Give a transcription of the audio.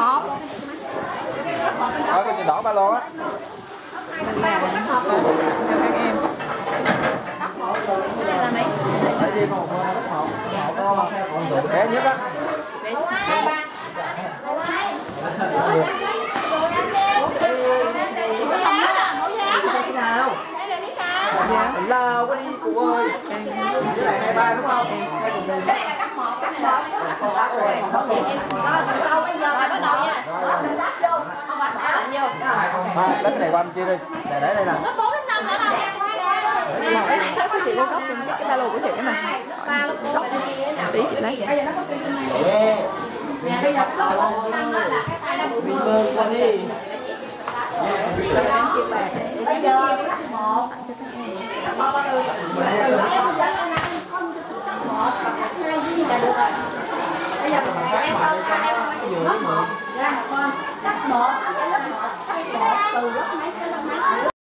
một Ở cái đỏ ba lô á. mình là cho các em đây là mấy Tại vì một một bé nhất á. để nào? Lao quá đi, cụ ơi. Cái này hai ba, đúng không? Hai cắt đi. ba lấy cái này qua chia đi để để đây nè chị lấy góc cái ba lô của chị mà tí chị lấy Nhà bây giờ có năng là cái Bây giờ bụi bơ qua đi. Bây giờ một. Ba ba từ.